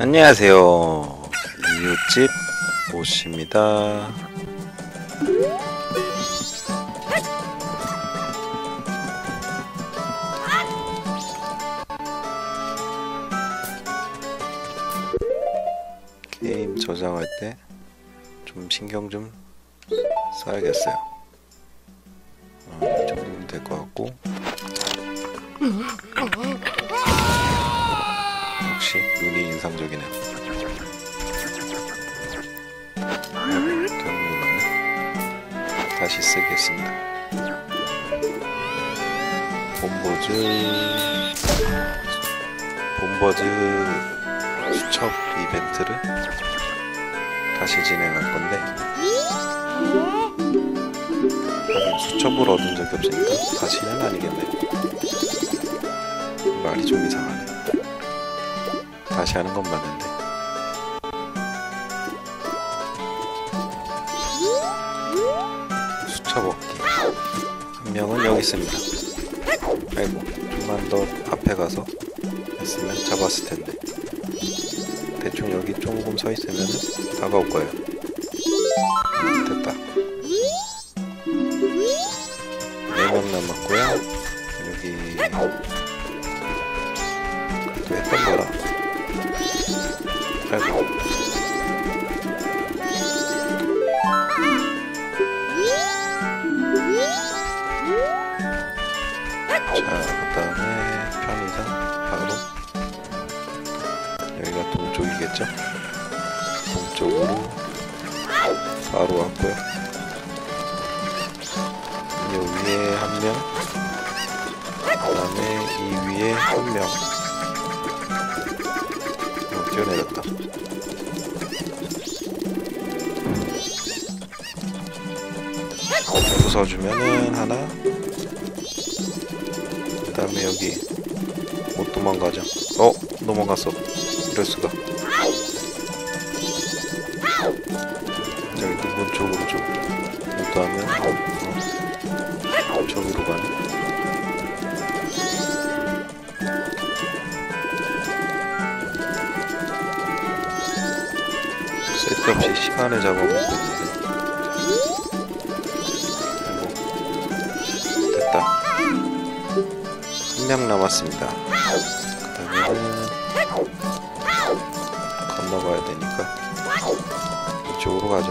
안녕하세요. 이웃집 모십니다. 게임 저장할 때 좀 신경 좀 써야겠어요. 어, 이 정도면 될 것 같고 역시 눈이 인상적이네요. 경로는 다시 쓰겠습니다. 본보즈 본버즈 수첩 이벤트를 다시 진행할 건데 하긴 수첩을 얻은 적이 없으니까 다시는 아니겠네요. 말이 좀 이상하네. 다시 하는 건 맞는데. 수첩 얻기. 한 명은 여기 있습니다. 아이고, 좀만 더 앞에 가서 했으면 잡았을 텐데. 대충 여기 조금 서 있으면 다가올 거예요. 됐다. 네명 남았고요. 여기 그 다음에 편의점 바로 여기가 동쪽이겠죠? 동쪽으로 바로 왔고요. 이 위에 한 명, 그 다음에 이 위에 한 명. 어, 뛰어내렸다. 부숴주면은 하나. 그 다음에 여기 못 도망가죠. 어, 넘어갔어. 이럴 수가. 쓸데없이 시간을 잡아먹고. 아이고, 됐다. 한 명 남았습니다. 그 다음에는 건너가야 되니까 이쪽으로 가죠.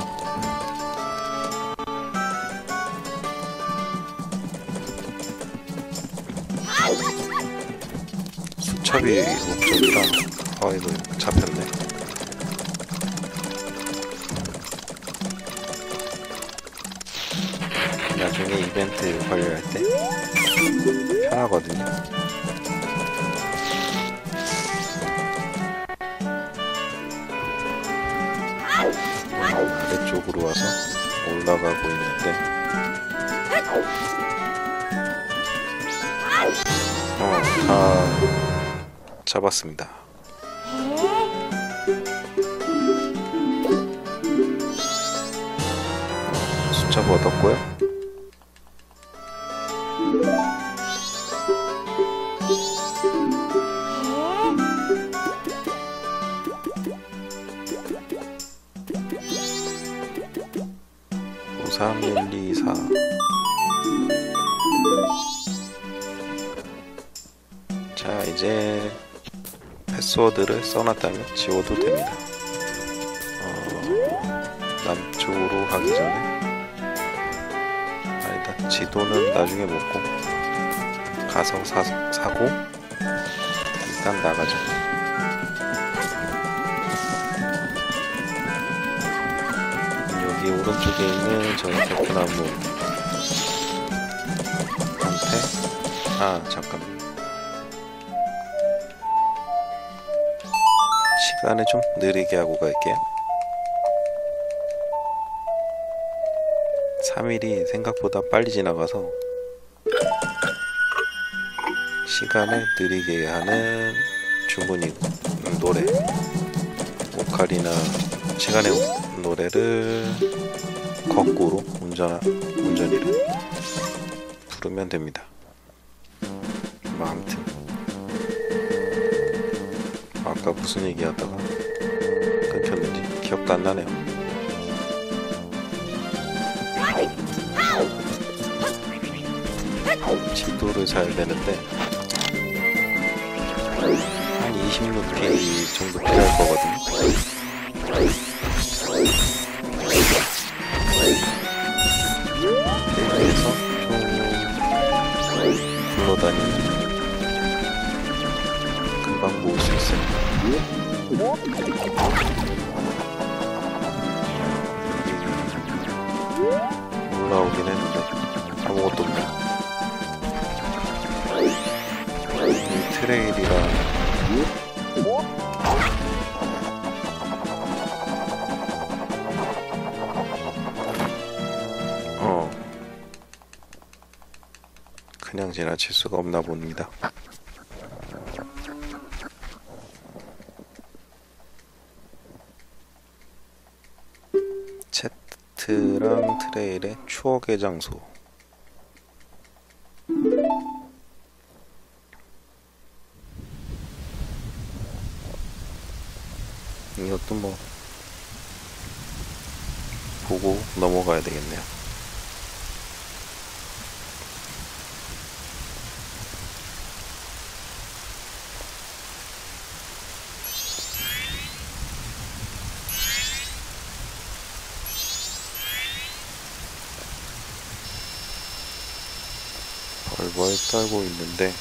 수첩이 목적이라 아 이거 잡혔 나중에 이벤트 관리할 때 편하거든요. 아래쪽으로 와서 올라가고 있는데 어, 다 잡았습니다. 숫자 얻었고요. 패스워드를 써놨다면 지워도 됩니다. 어, 남쪽으로 가기 전에 아니다 지도는 나중에 먹고 가서 사, 사고 일단 나가죠. 여기 오른쪽에 있는 저희 대포나무 한테 아 잠깐 시간을 좀 느리게 하고 갈게요 3일이 생각보다 빨리 지나가서 시간을 느리게 하는 주문이고 음, 노래 오카리나 시간의 노래를 거꾸로 운전 운전이를 부르면 됩니다. 무슨 얘기하다가 끊겼는지 기억도 안 나네요. 지도를 사야 되는데 한 20루피 정도 필요할 거거든요. 올라오긴 했는데 아무것도 없네. 이 트레일이라 어 그냥 지나칠 수가 없나 봅니다. 추억의 장소. 이것도 뭐 보고 넘어가야 되겠네요. 떨고 있는데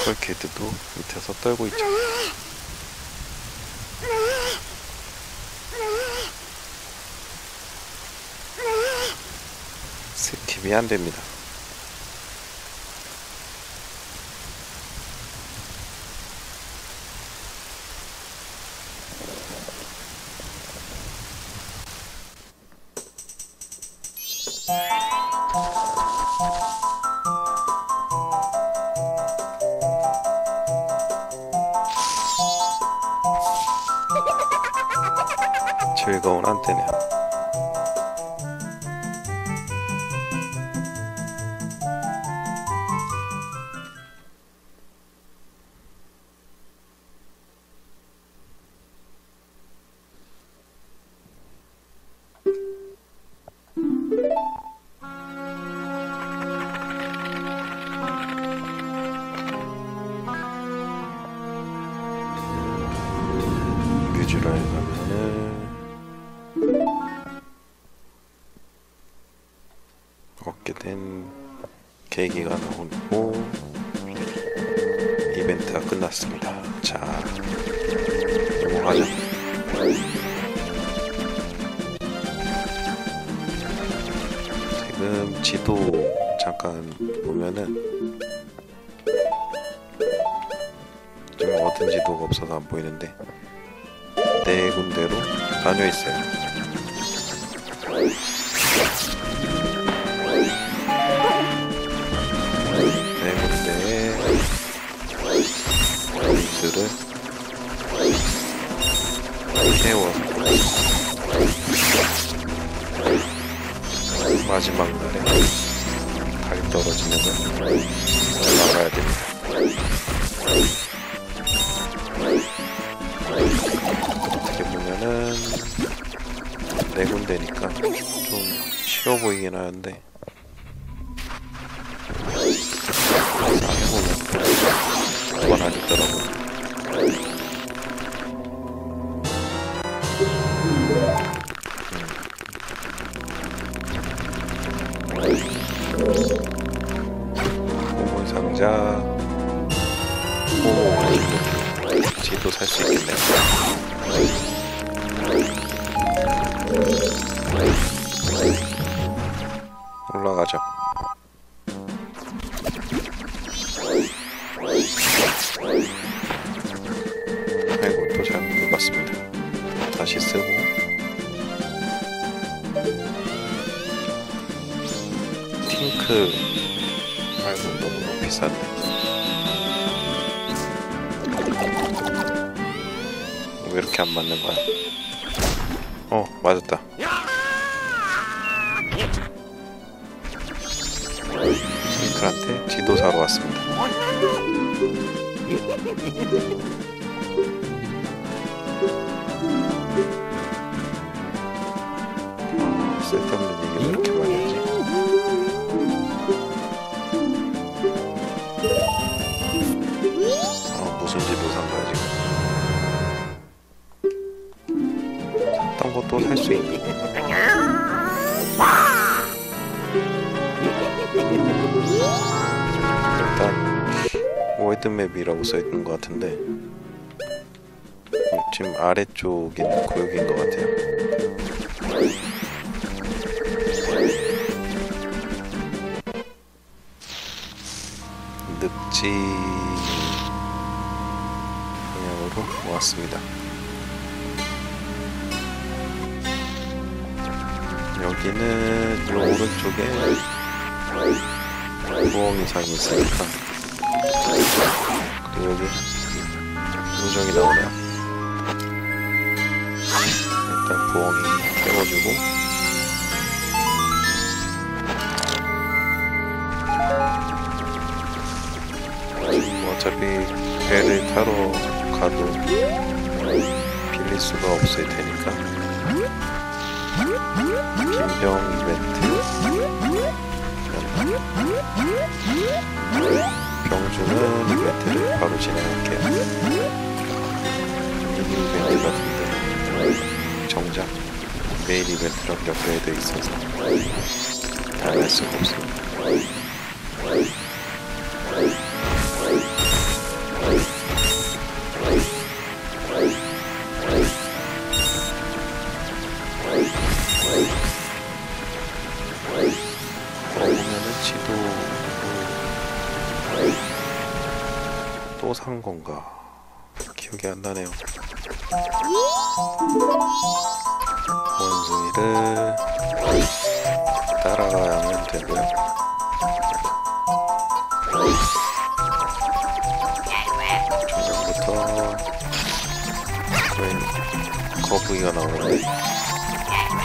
스컬키드도 밑에서 떨고 있죠. 스킵이 안 됩니다. 즐거운 한때네요. 좀 어딘 지도가 없어서 안 보이는데 네 군데로 나뉘어 있어요. 네 군데의 포인트를 태워서 마지막 날에 달 떨어지는 걸 올라가야 됩니다. 네 군데니까 좀 쉬워 보이긴 하는데 해보면 그건 아니더라고요. 보물 상자, 오, 지도 살 수 있겠네요. 올라가죠. 아이고 또 잘못 눌렀습니다. 다시 쓰고 핑크 아이고 너무 비싼데. 왜 이렇게 안 맞는 거야? 어 맞았다. 핑크한테 지도 사러 왔습니다. 것도 살수 있니? 일단 월드맵이라고 써있는 것 같은데 음, 지금 아래쪽인 구역인 것 같아요 늪지 방향으로 왔습니다. 여기는 이 오른쪽에 부엉이 장이 있으니까. 그리고 여기 요정이 나오네요. 일단 부엉이 깨워주고. 뭐 어차피 배를 타러 가도 빌릴 수가 없을 테니까 김병 이벤트. 병주는 이벤트를 바로 진행할게요. 미니 이벤트 같은데 정작 메인 이벤트랑 연결되어 있어서 다 할 수가 없습니다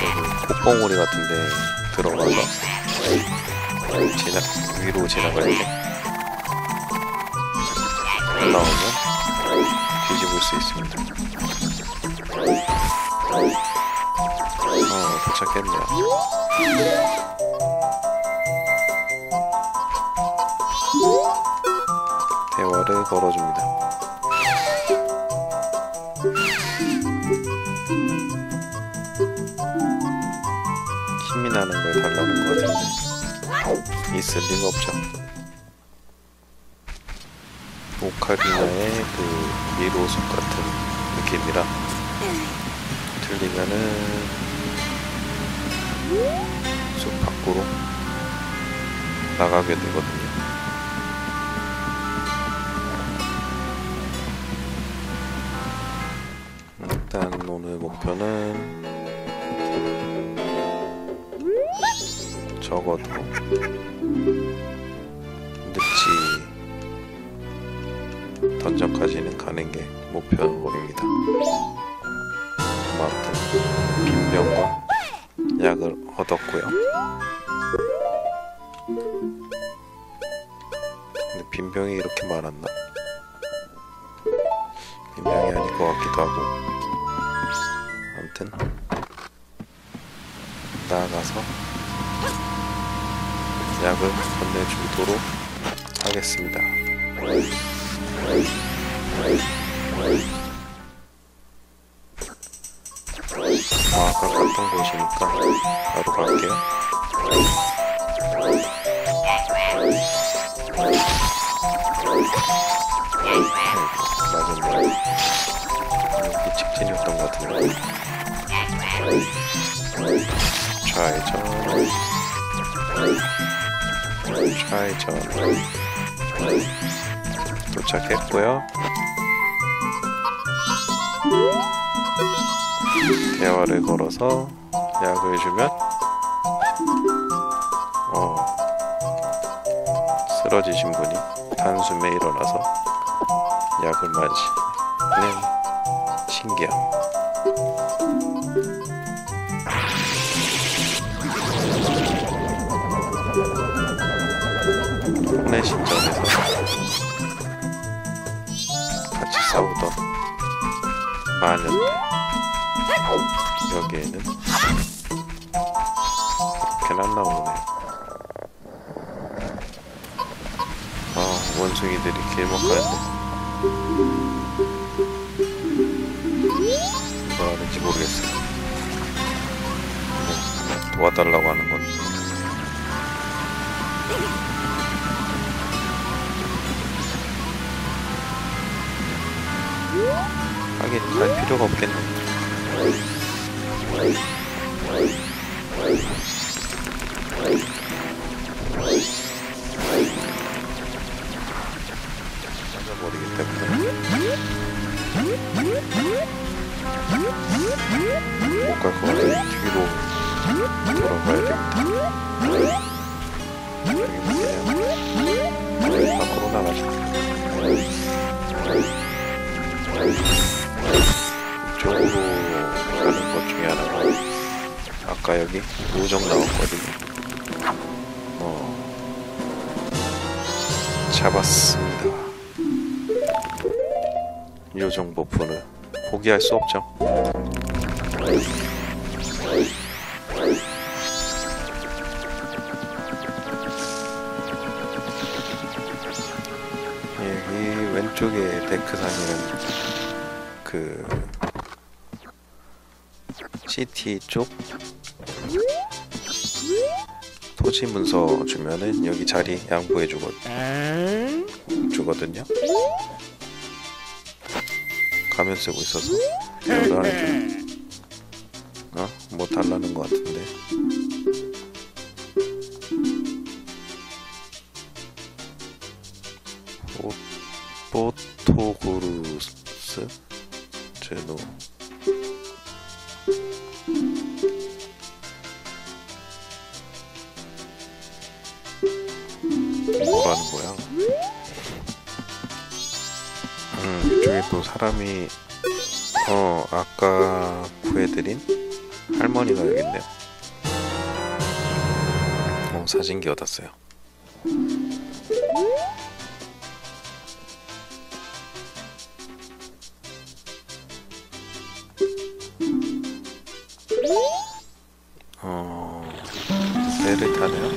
여기 콧봉오리 같은데 들어가서 지나 위로 지나갈 때 올라오면 뒤집을 수 있습니다. 어, 도착했네요. 대화를 걸어줍니다. 나는 걸 달라는 것 같은데 있을 리가 없죠. 오카리나의 그 미로숲 같은 느낌이라. 들리면은 숲 밖으로 나가게 되거든 적어도 늪지 던전까지는 가는 게 목표입니다. 아무튼 빈병과 약을 얻었고요. 근데 빈병이 이렇게 많았나? 빈병이 아닐 것 같기도 하고. 아무튼 나아가서 약을 건네주도록 하겠습니다. 아, 아까 갔던 곳이니까 바로 갈게요. 직진이었던 것 같은데. 좌회전. 좌회전. 도착했고요. 대화를 걸어서 약을 주면 어 쓰러지신 분이 단숨에 일어나서 약을 맞이는 신기함. 혼의 신전에서 같이 싸우던 마녀인데 여기에는 그렇게는 안 나오네. 아 원숭이들이 길먹하는데. 뭐 하는지 모르겠어요. 그냥 도와달라고 하는 건데 하긴 갈 필요가 없겠네. 찾아버리기 때문에 못 갈 것 같아. 뒤로 돌아가야. 그냥 밖으로 나가자. 이쪽으로 가는 것 중에 하나가 아까 여기 우정 나왔거든요. 어 잡았습니다. 요정 버프는 포기할 수 없죠. 여기 왼쪽에 데크상에는 그 CT 쪽 토지 문서 주면은 여기 자리 양보해 주거 주거든요. 가면 쓰고 있어서 안에 좀 어? 뭐 달라는 것 같은데 사진기 얻었어요. 어 배를 타네요.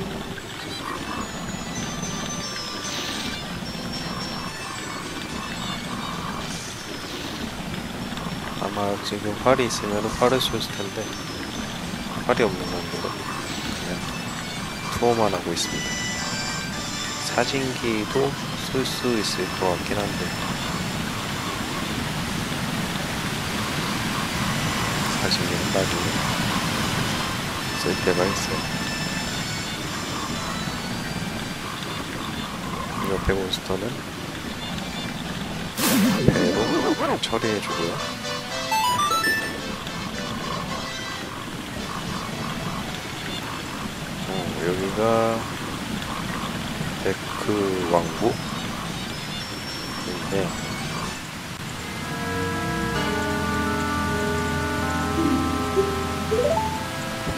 아마 지금 활이 있으면 활을 쏠 텐데 활이 없는 그냥 투어만 하고 있습니다. 사진기도 쓸 수 있을 것 같긴 한데 사진기는 나중에 쓸 때가 있어요. 옆에 몬스터는 배로 처리해주고요. 여기가 데크 왕국 인데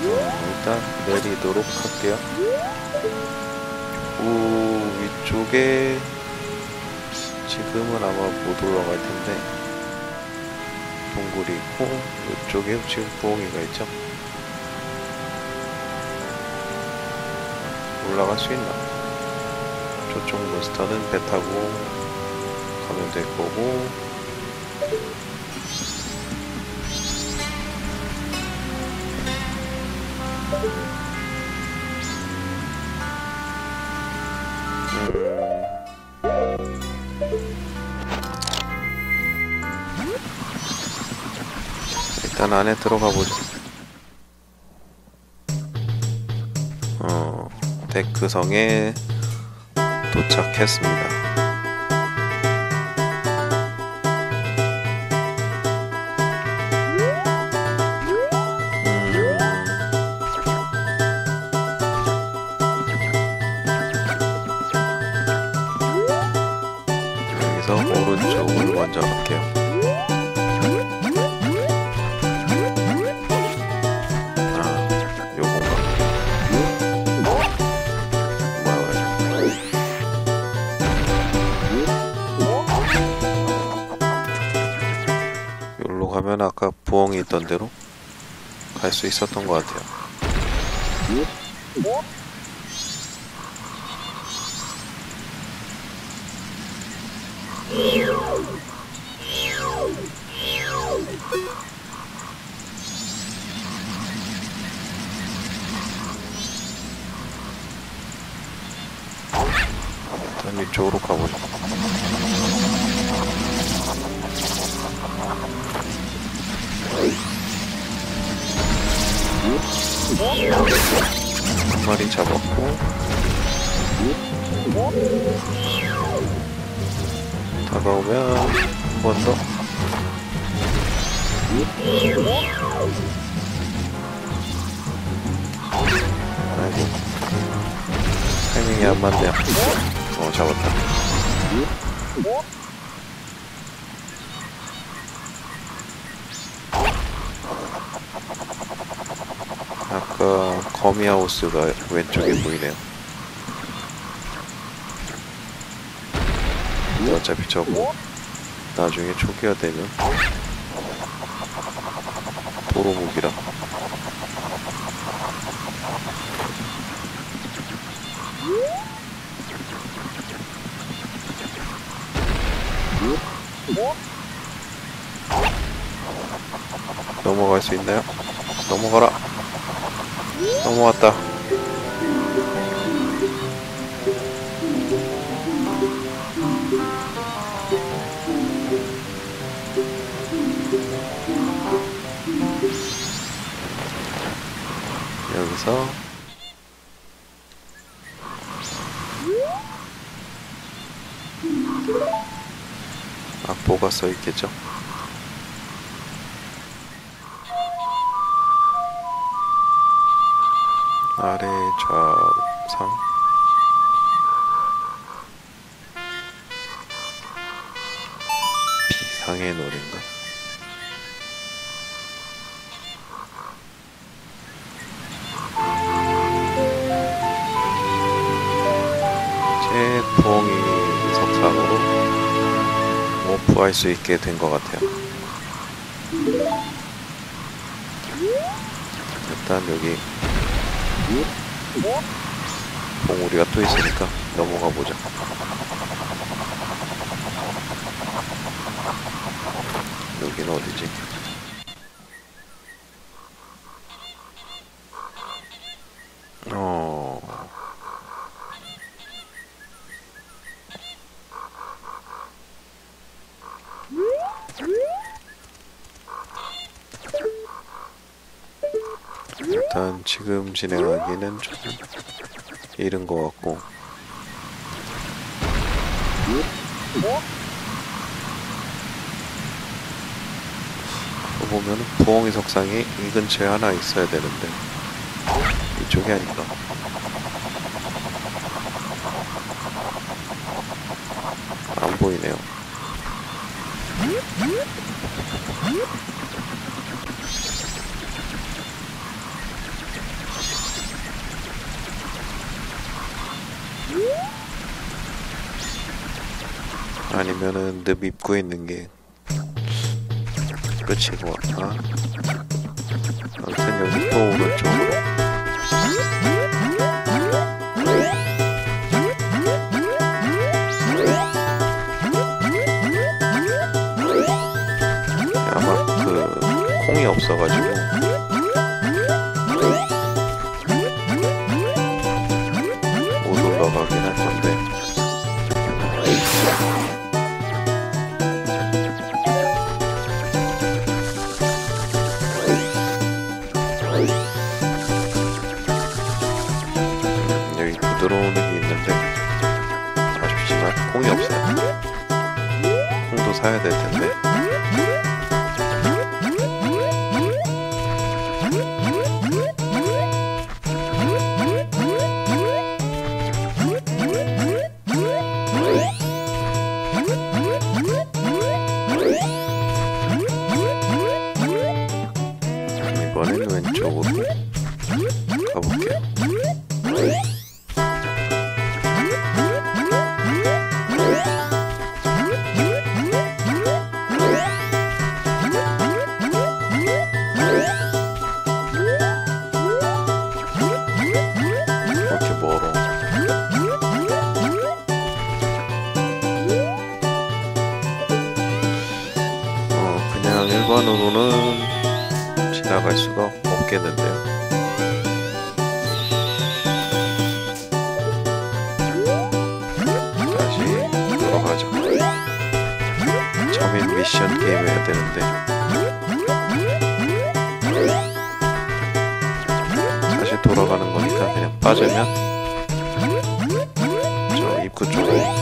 어, 일단 내리도록 할게요. 우 위쪽에 지금은 아마 못 올라갈 텐데 동굴이 있고 이쪽에 지금 부엉이가 있죠. 올라갈 수 있나? 저쪽 몬스터는 배 타고 가면 될 거고 일단 안에 들어가 보죠. 데크성에 도착했습니다. 부엉이 있던 대로 갈 수 있었던 것 같아요. 한 마리 잡았고 다가오면 한 번 더. 아이고 타이밍이 안 맞네요. 어 잡았다. 아까 거미하우스가 왼쪽에 보이네요. 근데 어차피 저거 나중에 초기화 되면 도로묵이라 넘어갈 수 있나요? 넘어가라. 넘어왔다. 여기서 악보가 써 있겠죠? 오프할 수 있게 된 것 같아요. 일단 여기 봉우리가 또 있으니까 넘어가 보자. 여기는 어디지? 어. 일단 지금 진행하기는 좀 이른 것 같고. 보면 부엉이 석상이 이 근처에 하나 있어야 되는데 이쪽이 아닌가? 안 보이네요 아니면은 늪 입구에 있는 게 끝인 것 같아. 아무튼 여기 또 오른쪽으로. 아마 그 콩이 없어가지고 사야 될 텐데.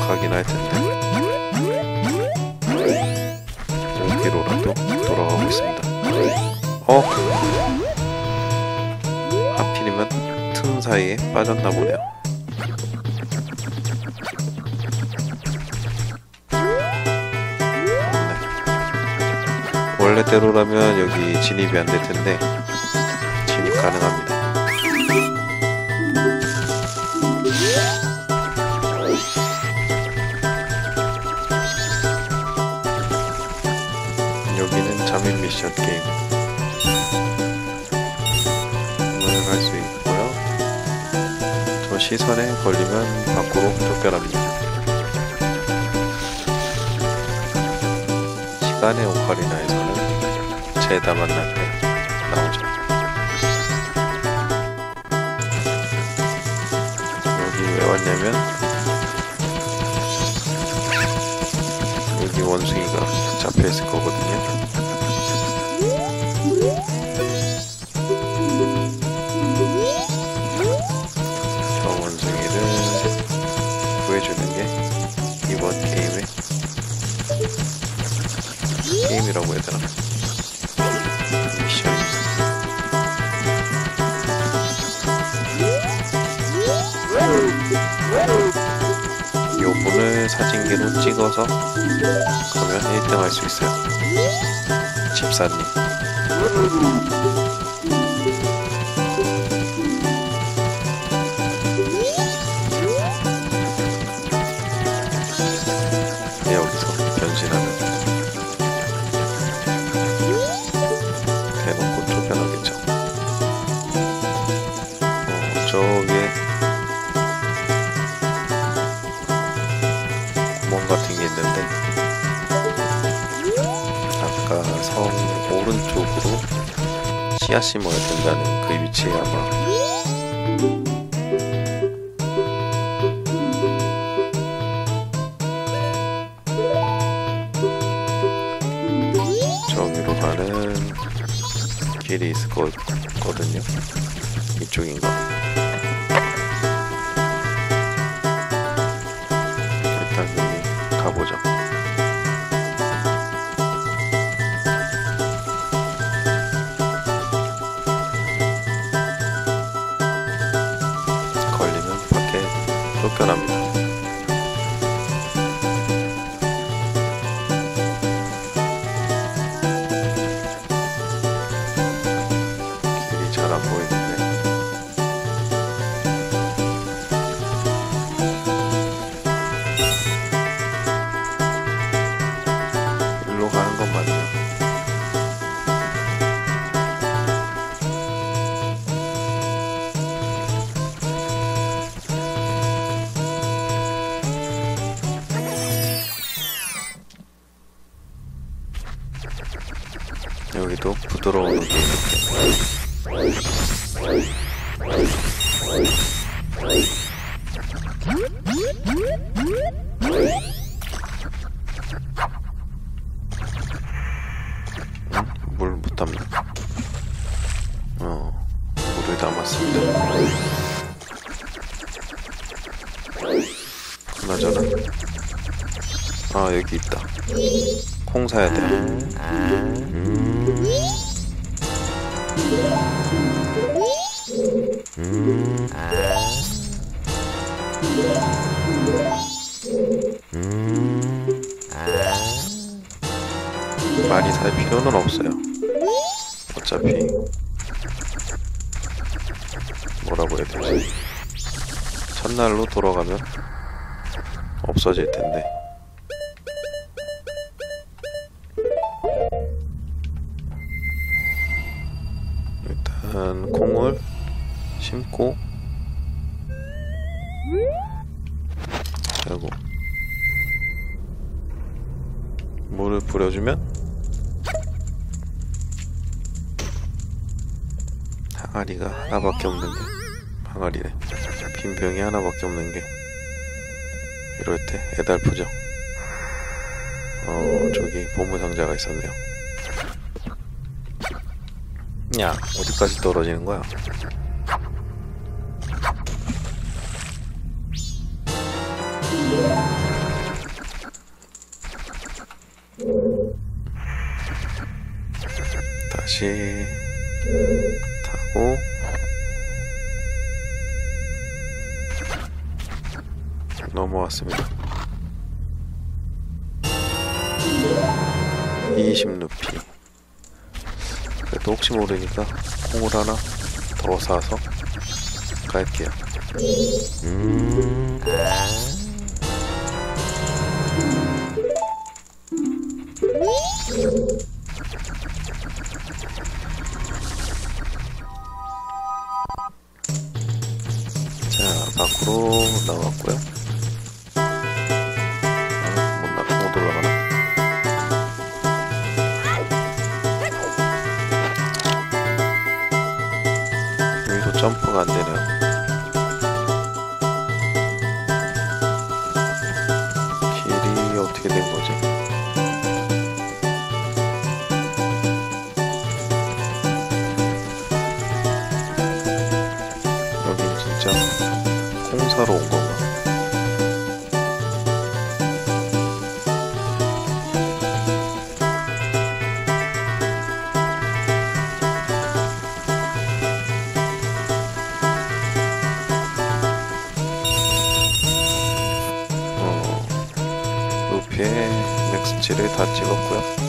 가긴 할 텐데 여기로라도 돌아가고 있습니다. 어? 하필이면 틈 사이에 빠졌나 보네요. 네. 원래대로라면 여기 진입이 안 될 텐데 진입 가능합니다. 시선에 걸리면 밖으로 쫓겨납니다. 시간의 오카리나에서는 제다 만날 때 나오죠. 여기 왜 왔냐면 여기 원숭이가 잡혀 있을 거거든요. 게임이라고 해야 되나? 미션입니다. 요분을 사진기로 찍어서 가면 1등 할 수 있어요. 집사님. 오른쪽으로 씨앗 심어야 된다는 그 위치에 아마 저기로 가는 길이 있을 거, 거든요. 이쪽인가? 여 어차피 뭐라고 해야 되지? 첫날로 돌아가면 없어질 텐데. 일단 콩을 심고 그리고 물을 뿌려주면 항아리가 하나밖에 없는 게 항아리네. 빈 병이 하나밖에 없는 게. 이럴 때 애달프죠 어 저기 보물상자가 있었네요. 야 어디까지 떨어지는 거야? 다시. 타고 넘어왔습니다. 20 루피. 그래도 혹시 모르니까 콩을 하나 더 사서 갈게요. 음, 사러 온 건가? 어, 루피의 맥스치를 다 찍었고요.